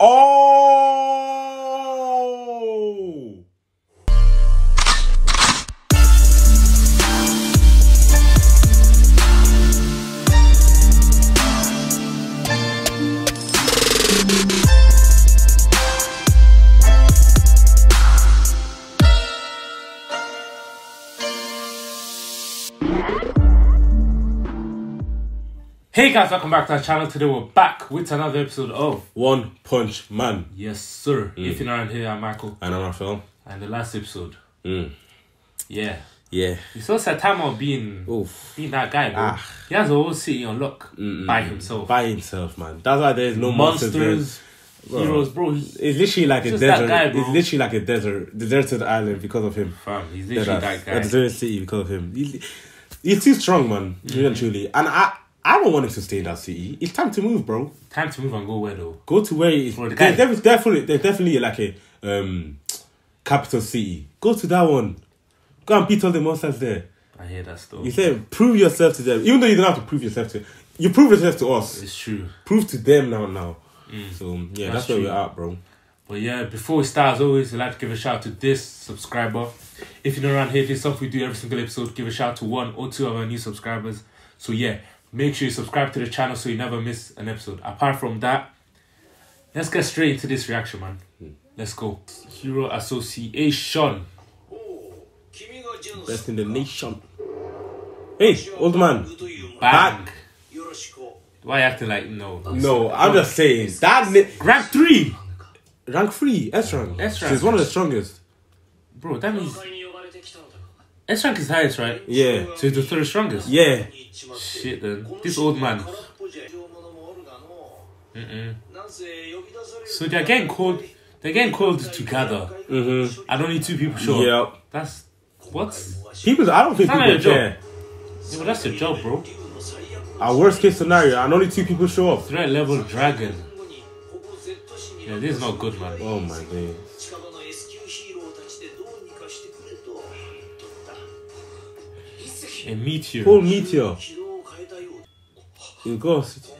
Oh! Hey guys, welcome back to our channel. Today we're back with another episode of One Punch Man. Yes Sir. If you're not here, I'm Michael. And our film. And the last episode, Mm. yeah. Yeah. You saw Saitama being Oof. being that guy, bro. Ah. He has a whole city on lock by himself. By himself, man. That's why there's no monsters. Monsters, Bro. heroes, bro. It's literally like a desert. guy, it's literally like a desert, deserted island because of him. fam, he's literally that A guy. deserted city because of him. He- he's too strong, man. Really and truly. And I, I don't want him to stay in that city. It's time to move, bro. Time to move and go where though? Go to where. Bro, the There's guy- def- definitely, there's definitely like a um, capital city. Go to that one. Go and beat all the monsters there. I hear that story. You said prove yourself to them, even though you don't have to prove yourself to. You prove yourself to us. It's true. Prove to them now. Now. So yeah, That's that's, where we're at, bro. But yeah, before we start, as always, I'd like to give a shout out to this subscriber. If you're not around here, this is something we do every single episode. Give a shout out to one or two of our new subscribers. So yeah, make sure you subscribe to the channel so you never miss an episode. Apart from that, let's get straight into this reaction, man. Hmm. Let's go. Hero Association. Best in the nation. Hey, old man. Bang. Why you acting like no? No, I'm just saying that ni- Rank 3! rank three, S rank. S rank. She's one of the strongest. Bro, that means. S rank is highest, right? Yeah, So he's the third strongest. yeah. Shit then. This old man. So they're getting called. They're getting called together, Mhm. and only two people show up. Yeah. That's what? People, I don't think not people care. Yeah, but that's the job, bro. Our worst case scenario, and only two people show up. Threat level dragon. Yeah, this is not good, man. Oh my god. A meteor. Full meteor. In Ghost.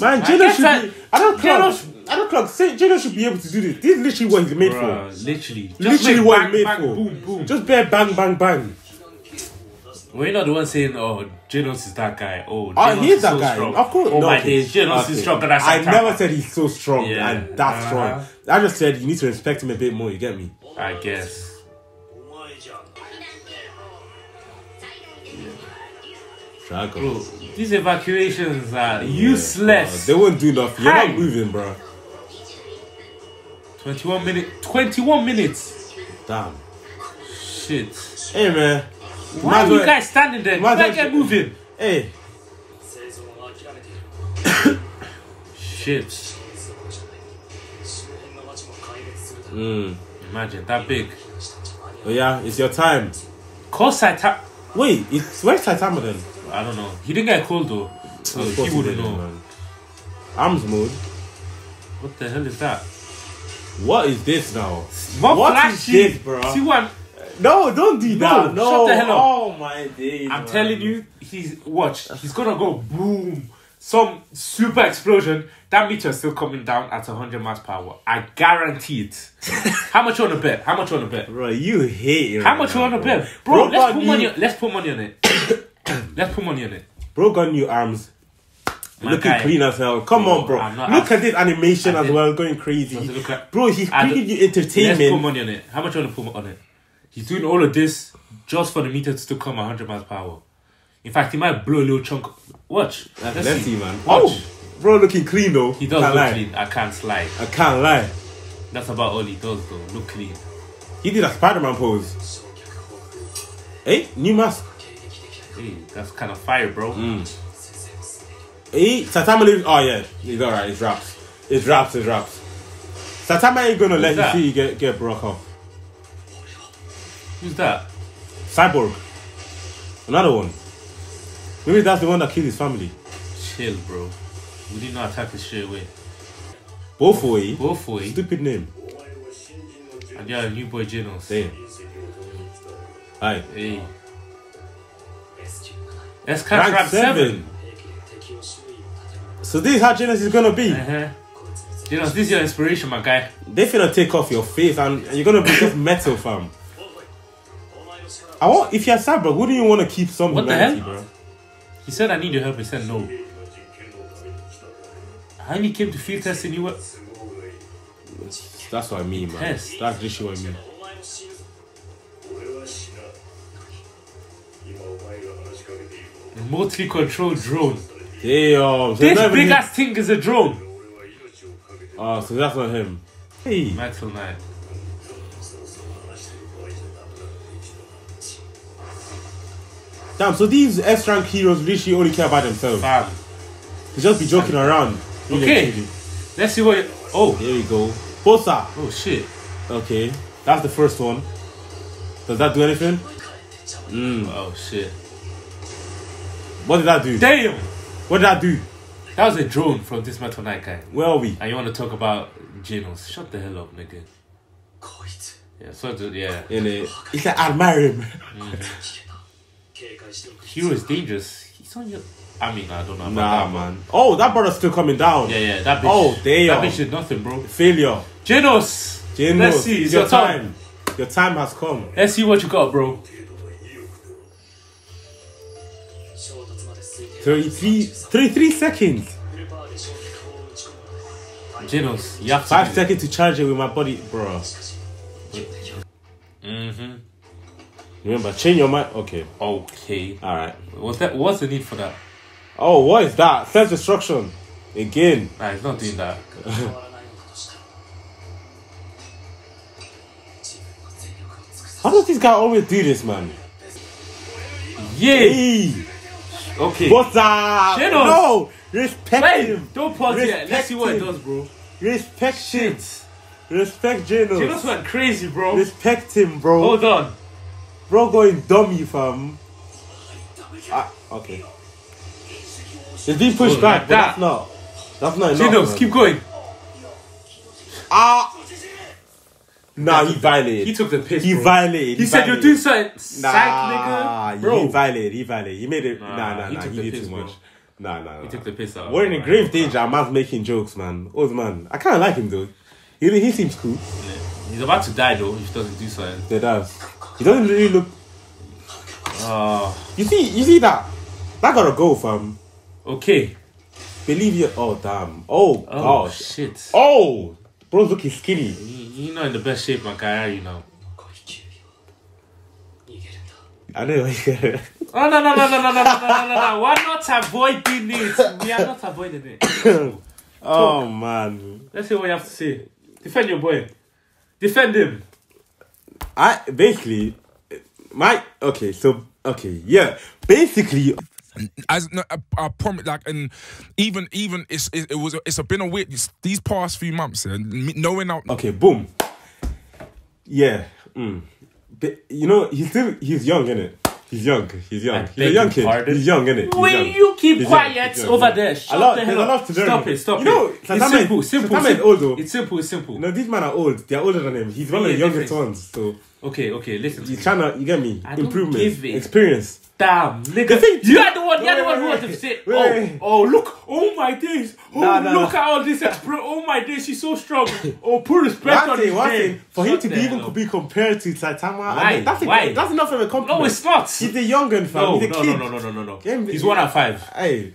Man, I Jada should that- be. I don't clock. Jada I don't clock. Say Jada should be able to do this. This is literally what he's made Bruh, literally. Just Literally what bang, he's made bang, for. Boom, boom. Just bare bang, bang, bang. We're not the one saying, "Oh, Genos is that guy." Oh, Oh, Genos he is is that so guy. strong. Of course. Oh no, my okay. days, Genos Okay. is stronger than I Saitama. never said he's so strong Yeah. and that Uh-huh. strong. I just said you need to respect him a bit more. You get me? I guess. Bro, these evacuations are useless. they won't do nothing. You're not moving, bro. 21 minutes. 21 minutes. Damn. Shit. Hey, man. Why are you guys standing there? You might as better well- get moving. Hey. Shit. Mm. Imagine that big. Oh yeah, it's your time. Call Saitama. Wait, it's where's Saitama then? I don't know. He didn't get called though. So he wouldn't know. man. Arms mode. What the hell is that? What is this now? More What is flashy. this, bro? See what? No, don't do that. No. shut the hell up. Oh my days. I'm man. telling you, he's watch. He's gonna go boom. Some super explosion. That meteor's still coming down at 100 miles per hour. I guarantee it. How much you want to bet? How much you want to bet? Bro, you hate it. How right much you want to bro. bet, bro? let's put money. On, let's put money on it. let's put money on it. Bro got new arms. My Looking guy. clean as hell. Come Bro, on, bro. Look at this animation as well, going crazy. Look at- bro, he's bringing you Let's put money on it. How much you want to put on it? He's doing all of this just for the meter to still come 100 miles per hour. In fact, he might blow a little chunk. Watch. Let's, see, man. Watch. Oh, bro, looking clean though. He does Can't look lie. clean. I can't slide. I can't lie. That's about all he does, though. Look clean. He did a Spider-Man pose. Hey, new mask. Hey, that's kind of fire, bro. Mm. Hey, Saitama lives. Oh yeah, he's alright. It's drops. It's drops. It's drops. Saitama ain't gonna let you see you get get broke off. Who's that? Cyborg. Another one. Maybe that's the one that killed his family. Chill, bro. We did not attack this straight away. Both way. Both way. Stupid name. And yeah, new boy Genos. Damn. Hi. Hey. Let's catch Rank 7. seven. So this is how Genesis is gonna be. Uh-huh. You know, this is your inspiration, my guy. They finna take off your face and you're gonna be just metal, fam. I want if you're Cyber, wouldn't you want to keep some What the humanity, hell? bro? He said, I need your help. He said, no. I only came to field test and you were. That's what I mean, man. Yes. That's literally what I mean. remotely controlled drone. Damn. So this big ass thing is a drone. Oh, so that's not him. Hey. Night till. Damn, so these S rank heroes literally only care about themselves. Bam. They just be joking around. Okay. Let's see what. You... Oh. there we go. Bosa. Oh, shit. Okay. That's the first one. Does that do anything? Mm. Oh, shit. What did I do? Damn! What did I do? That was a drone from this Metal Knight guy. Where are we? And you want to talk about Genos? Shut the hell up, nigga. Coit. Yeah, so the, yeah. In it, he said, admire him. Mm. he was dangerous. He's on your. I mean, I don't know. Nah, that, man. Oh, that brother's still coming down. Yeah, yeah. That bitch. Oh, damn. That bitch did nothing, bro. Failure. Genos. Genos. Let's see. It's your, your time. time. Your time has come. Let's see what you got, bro. 33, 33 seconds. Genos, you have Five seconds to charge it with my body, bro. Mm-hmm. Remember, change your mind. Okay. Okay. All right. What's that? What's the need for that? Oh, what is that? Self destruction. Again. Nah, he's not doing that. How does this guy always do this, man? Yay! Hey. Okay. what's that? Genos. No, respect Wait, him. don't pause yet. Let's see what it does, bro. Respect him. Shit. Respect Genos. Genos went crazy, bro. Respect him, bro. Hold on. Bro, going dummy, fam. Ah, okay. It's being pushed Oh, back, like but that. that's not. That's not enough. Genos, man. keep going. Ah. Nah, he violated. He took the piss. He bro. violated. He said you're doing something, Nah, psych, nigga. He Bro. violated. He violated. He made it. Nah, Nah, nah, he nah. took He, the did piss, too bro. much. Nah, nah, nah. He took the piss out. We're in a grave danger. A man's making jokes, man. Old man. I kind of like him though. He, he seems cool. He's about to die though if he doesn't do something. He does. He doesn't really look. Uh, You see, you see that? That gotta go, fam. okay. Believe you. Oh damn. Oh, Oh gosh. shit. Oh, Bro's looking skinny. You, you know, in the best shape, my guy. You know. I know. you're oh no no no no no no no no no no! We're not avoiding it. We are not avoiding it. oh man. Let's see what you have to say. Defend your boy. Defend him. I basically my okay so okay yeah basically as I, I promise, like, and even even it's it, it was it's been a weird these past few months and me- knowing how okay. Boom. Yeah. Mm. But, you know, he's still he's young, isn't it? He's young. He's young. I He's a young kid. pardon? He's young, innit? He's Will young. you keep He's quiet He's young. over there? Shut A lot- the hell a lot up. to learn. Stop it, stop You know, it. It's simple, simple. Saitama is simple. old, though. It's simple, it's simple. No, these men are old. They're older than him. He's one of the Yeah, youngest ones. So Okay, okay, listen to he's trying to, you get me? I don't Improvement, give it. experience. Damn, nigga. thing- You are the one, you're Wait, the one who was upset. Wait, Oh, wait. oh, look. Oh my days. Oh, Nah, nah, look nah. at all this expro. Oh my days, she's so strong. Oh, put respect on his name. for him to be even up. be compared to Saitama? I mean, that's, a, Why? that's enough of a compliment. No, it's not. He's a young gun fan. No, He's a no, kid. no, no, no, no, no, no. He's one out of five. Hey,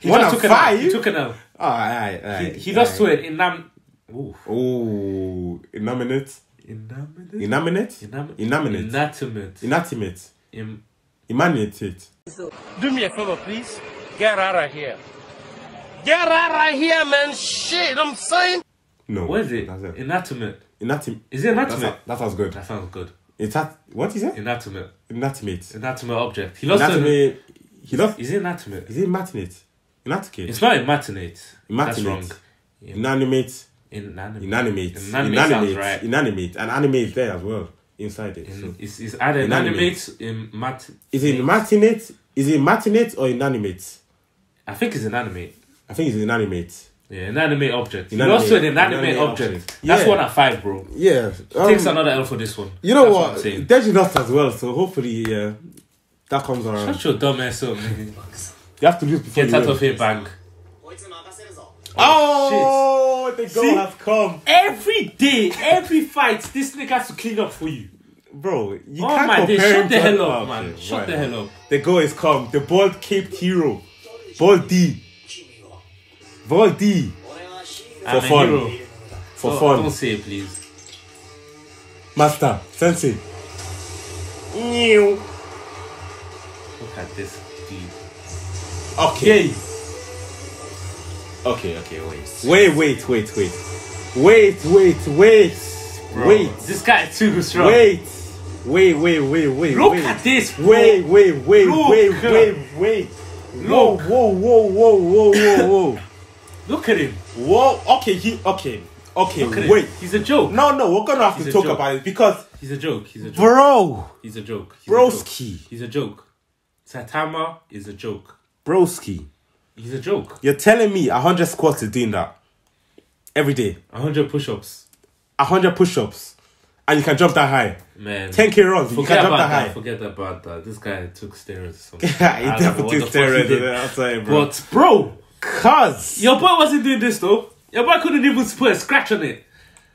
He one just out took an five. He took an L. Oh, aye, aye, He, he lost to it in Nam. Ooh. Oh, inanimate, Inanimate. inanimate, Inanimate. inanimate, Inanimate. inanimate, Im- inanimate. Do me a favor, please. Get out of here. Get out of here, man. Shit, I'm saying. No, What is it? That's it. Inanimate. Inanimate. Is it That's inanimate? that sounds good. That sounds good. It's that. What is it? Inanimate. Inanimate. Inanimate object. He lost to. Inanimate. He lost. Is it inanimate? Is it imatinate? Inaticate. It's not imatinate. That's wrong. Inanimate. Inanimate. Inanimate. Inanimate sounds right. Inanimate. And anime is there as well inside it. so. In, it's, it's either Inanimate. in mat. Is it imatinate? Is it imatinate or inanimate? I think it's inanimate. I think it's inanimate. Yeah, inanimate object. Inanimate- lost to an inanimate, inanimate object. object. That's Yeah. one at five, bro. Yeah. um, Takes another L for this one. You know That's what? Saying. Deji lost as well, so hopefully uh, that comes around. Shut your dumb ass up, nigga. You have to lose before Get you out win. of here, bang. Oh, oh the goal See, have come. Every day, every fight, this nigga has to clean up for you. Bro, you oh can't my compare day. Shut the hell up, man. Okay, Shut right. the hell up. The goal is come. The bald-caped hero. Ball D. Ball D. For fun. For no, fun. Don't say it, please. Master, sensei. New. Look at this dude. Okay. okay. Okay, okay, wait. Wait, wait, wait, wait. Wait, wait, wait. Bro, Wait. This guy is too strong. Wait. Wait, wait, wait, wait. Look wait. at this, bro. Wait, wait, wait, Look. wait, wait, wait. Look. whoa, whoa, whoa, whoa, whoa, whoa. Look at him. Whoa, okay, he, okay, okay, Look at him. wait. He's a joke. No, no, we're gonna have He's to talk joke. about it because, He's a joke. He's a joke. bro, He's a joke. He's a joke. broski, He's a joke. Saitama is a joke. broski. He's a joke. You're telling me 100 squats is doing that every day, 100 push-ups. 100 push ups, and you can jump that high. Man. 10k runs, you Forget can jump about that that. high. Forget about that. This guy took steroids or something. Yeah, he I definitely took the fuck he steroids. did. I'll tell bro. But, bro, Cuz. your boy wasn't doing this though. Your boy couldn't even put a scratch on it.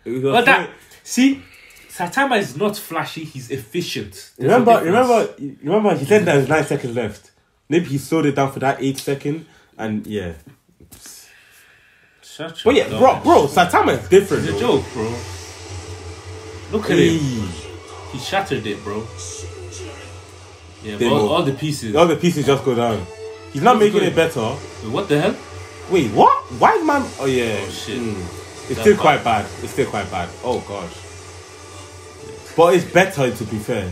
But that, see, Saitama is not flashy. He's efficient. There's Remember, remember, remember. He said there's nine seconds left. Maybe he slowed it down for that eight second, and yeah. Shut But yeah, bro, bro, Saitama is different. It's a joke, bro. Look at Hey. him. He shattered it, bro. Yeah, but all, all the pieces. All the pieces just go down. He's not making good. it better. Wait, what the hell? Wait, what? Why is man? Oh yeah. Oh, shit. Mm. It's That's still quite bad. It's still quite bad. Oh gosh. But it's better to be fair.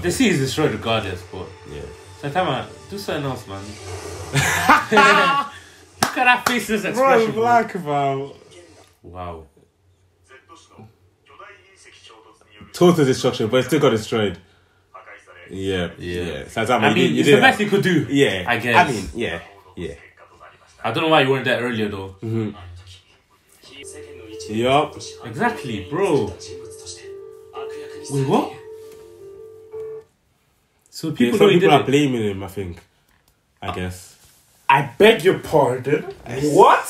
The sea is destroyed regardless, but Yeah. Saitama, do something else, man. Look at that faceless expression. Bro, black about? Wow. Total destruction, but it still got destroyed. Yeah, yeah. yeah. I mean, you, you it's the best you could do. Yeah, I guess. I mean, yeah, yeah. I don't know why you weren't there earlier though. Mm-hmm. Yup. Exactly, bro. Wait, what? So Yeah, people some know people are it. blaming him, I think. I guess. I beg your pardon. What?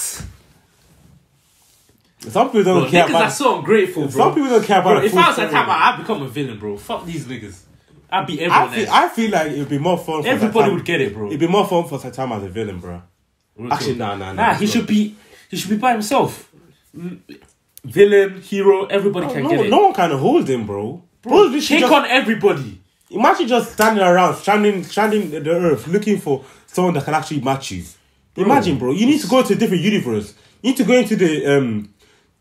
Some people don't Bro, care niggas about are so ungrateful, bro. Some people don't care about Bro, if I was at story. time, I'd become a villain, bro. Fuck these niggas. I'd be I everyone feel. I feel like it'd be more fun for Everybody Saitama- would get it, bro. It'd be more fun for Saitama as a villain, bro. Real Actually, talk. nah, nah, nah. Nah, he should be. He should be by himself. Mm, Villain, hero, everybody can no, get it. no one can hold him, bro. bro, Bro, this shit take just- on everybody. Imagine just standing around, standing, standing the earth, looking for someone that can actually match you. Imagine, bro. You need to go to a different universe. You need to go into the um,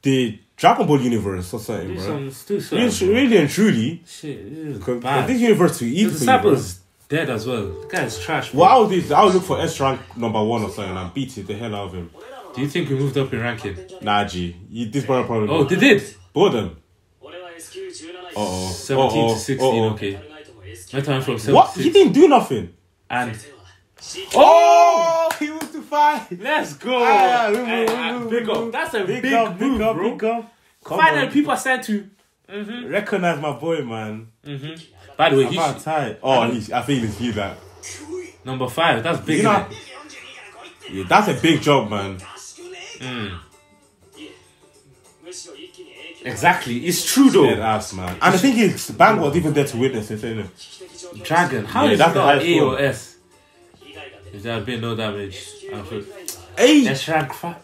the Dragon Ball universe or something, Do bro. some, do Really, bro. really and truly, Shit, this is because bad. this universe too easy The for you, bro. disciple's dead as well. The guy's trash. Bro. What I would do I would look for S rank number one or something and beat it the hell out of him. Do you think we moved up in ranking? Nah, G, you, this brother probably. Oh, they did. both of them. 俺は SQ17 Uh oh. 17 to 16, okay. From What? He didn't do nothing. And. Oh! oh he was to five. Let's go. Ah, ah, big up. That's a big, big up, move, big up, bro. Big up. Come Finally, on. people are starting to mm-hmm. recognize my boy, man. Mm-hmm. By the way, he's tired. Oh, I, I think he's you that. Number five. That's big. You know, yeah, that's a big job, man. Mm. Exactly, it's true though. Man. And the thing is, Bang was even there to witness it, isn't it? Dragon, how yeah, is that A or S? If there had been no damage, I'm sure. That's rank five.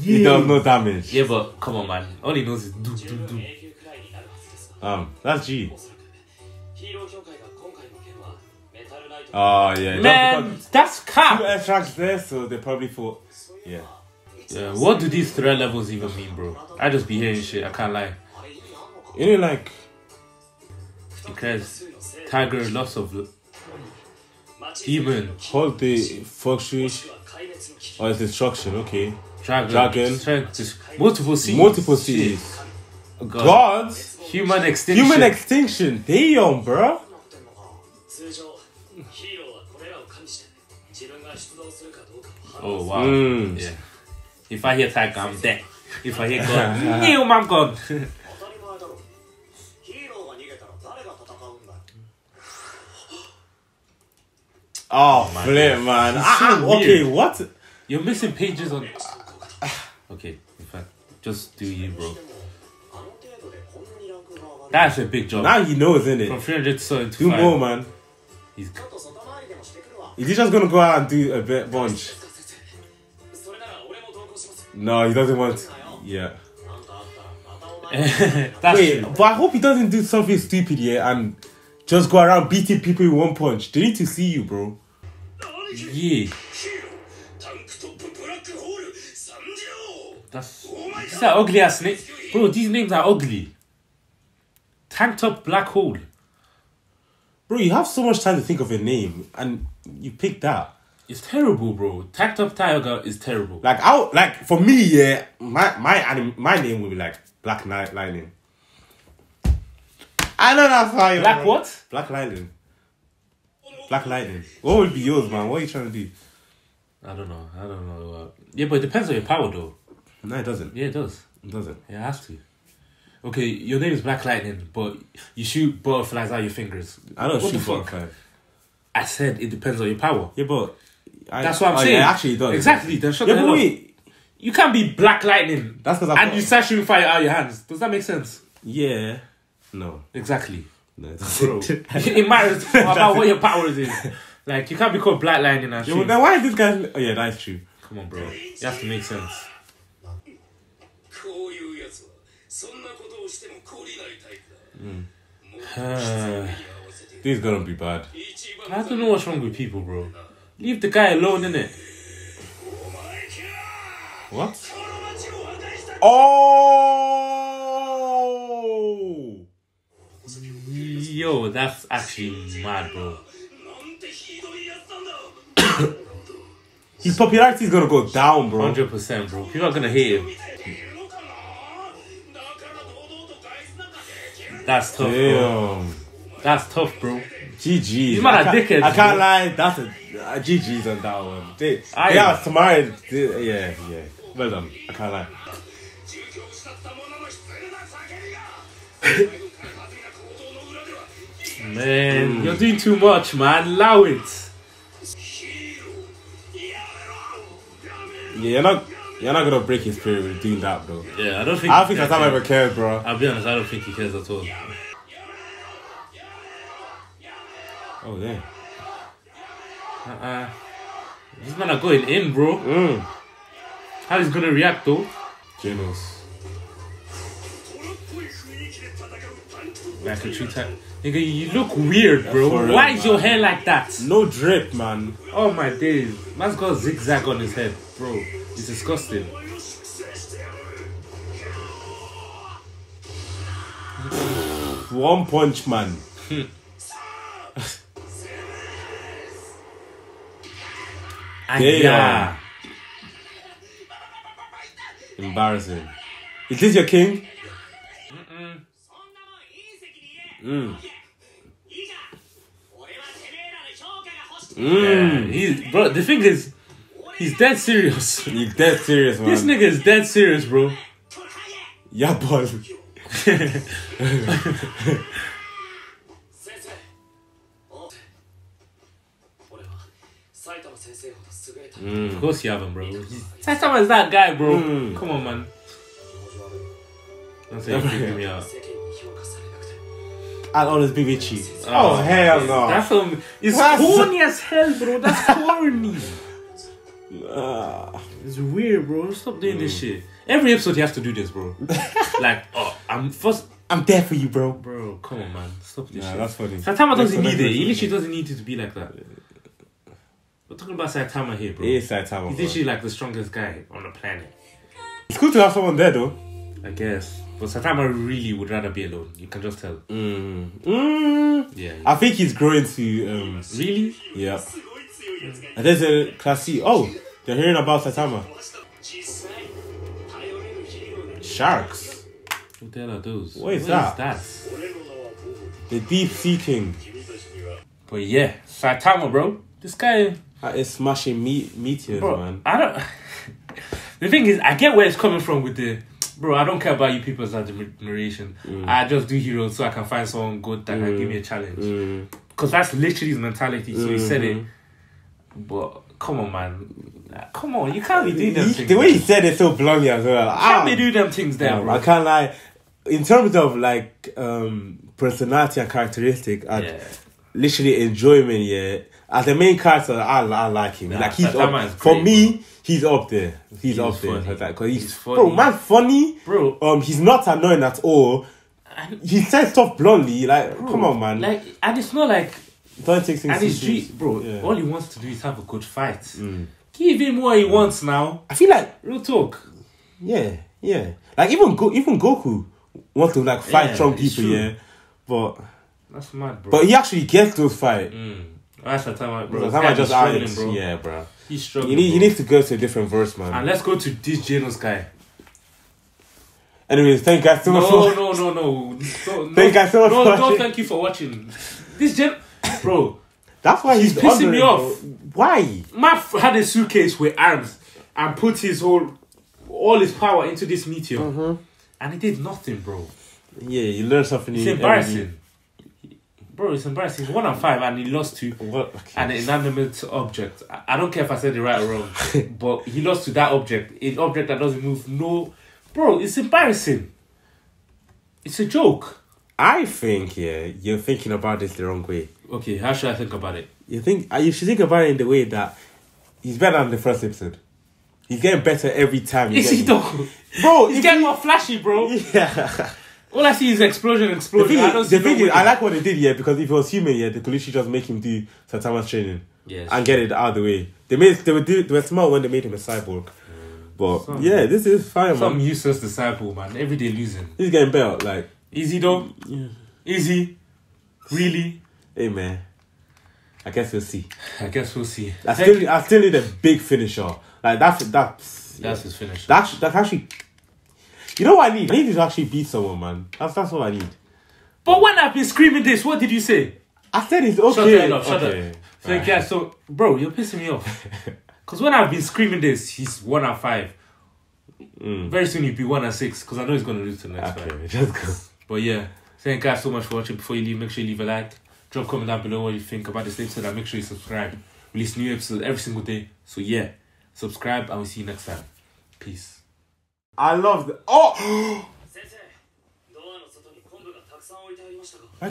Yeah. He does no damage. Yeah, but come on, man. All he knows is do do do. Um, that's G. Oh yeah, man, that's cap. Two air there, so they probably thought, yeah. Yeah, what do these threat levels even mean, bro? I just be hearing shit. I can't lie. You know, like because tiger lots of even all the fluctuation or oh, it's destruction. Okay, dragon, dragon strength, multiple seas, multiple seas, oh God. gods, human extinction, human extinction. Damn, bro. Oh wow! Mm. Yeah. If I hear tiger, I'm dead. If I hear God, new oh, mom God. Oh, my flip, God. man. Ah, so ah, okay, what? You're missing pages on. okay, in fact, just do you, bro. That's a big job. Now he knows, isn't it? From 300 to Do more, man. He's... Is he just gonna go out and do a bit bunch? No, he doesn't want. Yeah. That's Wait, true. but I hope he doesn't do something stupid here and just go around beating people with one punch. They need to see you, bro. Yeah. That's these are ugly ass name, bro. These names are ugly. Tank top black hole. Bro, you have so much time to think of a name, and you pick that. It's terrible, bro. Tank top tiger is terrible. Like I like for me, yeah, my my anim, my name would be like Black Night Lightning. I know that's how you Black what? Black Lightning. Black Lightning. What would be yours, man? What are you trying to do? I don't know. I don't know. Uh, yeah, but it depends on your power, though. No, it doesn't. Yeah, it does. It doesn't. Yeah, it has to. Okay, your name is Black Lightning, but you shoot butterflies out your fingers. I don't What shoot butterfly. I said it depends on your power. Yeah, but I, That's what I'm oh, saying. Yeah, actually, does exactly. Does. Yeah, wait, up. you can't be black lightning. That's because and got... you start shooting fire out your hands. Does that make sense? Yeah. No. Exactly. No, it it matters about what your powers is. Like you can't be called black lightning and yeah, why is this guy? Oh yeah, that's true. Come on, bro. It has to make sense. Mm. Uh, this is gonna be bad. I don't know what's wrong with people, bro. Leave the guy alone, innit? What? Oh! Yo, that's actually mad, bro. His popularity is gonna go down, bro. 100%, bro. People are gonna hate him. That's tough, Damn. bro. That's tough, bro. GG's. You. I can't lie. That's a, uh, a GG's on that one. Yeah, I, yeah, yeah. Well done. I can't lie. man, you're doing too much, man. Allow it. Yeah, you're not. You're not gonna break his spirit with doing that, bro. Yeah, I don't think. I don't think Hassan ever cared, bro. I'll be honest. I don't think he cares at all. Oh, yeah. Uh-uh. This man are going in, bro. Mm. How he's gonna react, though? Genos. Like a true type. Nigga, you look weird, bro. Why is man. your hair like that? No drip, man. Oh my days. Man's got zigzag on his head, bro. It's disgusting. One punch man. Hmm. Damn. Embarrassing. Is this your king? Mm-mm. Mm. Mm. Yeah, he's, bro, the thing is, he's dead serious. He's dead serious, man. This nigga is dead serious, bro. Yeah, boy. Mm. Of course you haven't, bro. He's, Testament as that guy, bro. Mm. Come on, man. Don't say you freaking me out. And honest Bivici. Oh, oh hell no. That film is corny as hell, bro. That's corny. Ah. It's weird, bro. Stop doing mm. this shit. Every episode you have to do this, bro. like, oh, I'm first. I'm there for you, bro. Bro, come on, man. Stop this nah, shit. That's funny. Saitama doesn't that's need it. He literally doesn't need it to be like that. We're talking about Saitama here, bro. It is Saitama. He's literally like the strongest guy on the planet. It's cool to have someone there, though. I guess. But Saitama really would rather be alone. You can just tell. Mm. Mm. Yeah, yeah, I think he's growing to. Um, really? Yeah. Mm. And there's a classy. Oh, they're hearing about Saitama. Sharks. What the hell are those? What is what that? Is that? The deep sea king. But yeah, Saitama, bro. This guy that is smashing me- meteors, bro. man. I don't. the thing is, I get where it's coming from with the. Bro, I don't care about you people's admiration. I just do heroes so I can find someone good that can give me a challenge. Mm. Because that's literally his mentality. So he said it. But Come on, man. Come on, you can't be doing them He- things. the way he said it so bluntly as well. can't Ah, be doing them things there, yeah, bro. I can't lie. In terms of like um personality and characteristic and Yeah. literally enjoyment, yeah. As the main character, I, I like him. Nah, like he's up, for great, me. He's up there. He's, He's up there. funny. Like, cause he's, He's funny. bro, man, funny. Bro. um, he's not annoying at all. And- He says stuff bluntly. Like, come on, man. Like, and it's not like, Don't take things and he's seriously. street, bro. Yeah. Mm. All he wants to do is have a good fight. Give him what he wants now. I feel like Real talk. Yeah, yeah. Like even Go- even Goku wants to like fight Yeah, strong people, true. yeah. But That's mad, bro. but he actually gets those fights. Mm. That's the time, bro. Because This how I just added, bro. yeah, bro. He's struggling. You need you need to go to a different verse, man. And let's go to this Genos guy. Anyways, thank you guys so much. No, for- no, no, no. no Thank you guys so much No, watching. thank you for watching. This gen, bro. That's why he's, He's pissing me off. bro. Why? Matt had a suitcase with arms and put his whole, all his power into this meteor, Mm-hmm. and he did nothing, bro. Yeah, you learn something. It's new every embarrassing, bro. It's embarrassing. He's one and five, and he lost to. What? Okay. an inanimate object. I, I don't care if I said it right or wrong, but he lost to that object, an object that doesn't move. No, bro, it's embarrassing. It's a joke. I think yeah, you're thinking about this the wrong way. Okay, how should I think about it? You think uh, you should think about it in the way that he's better than the first episode. He's getting better every time. Is he though? Bro, He's getting he- more flashy, bro. Yeah. All I see is explosion, The explosion. thing, I don't is, see the thing no is, I like what they did, yeah, because if it was human, yeah, they could literally just make him do Saitama's training Yes. and get it out of the way. They made they were they were smart when they made him a cyborg. But Some- yeah, this is fine, Some man. useless disciple, man. Every day losing. He's getting better. Like, Easy though. Easy. Really? hey man, I guess we'll see. I guess we'll see. I still I still need a big finisher. Like that's that's That's his finish. that's that's actually. You know what I need? I need to actually beat someone, man. That's that's what I need. But when I've been screaming this, what did you say? I said it's okay. it up, shut okay. up. So yeah, so bro, you're pissing me off. Cause when I've been screaming this, he's one and five. Mm. Very soon he'll be one and six. Cause I know he's gonna lose to the next. Okay, just go. But yeah, thank you guys so much for watching. Before you leave, make sure you leave a like. Drop a comment down below what you think about this episode and make sure you subscribe. Release new episodes every single day. So yeah, subscribe and we'll see you next time. Peace. I love the oh.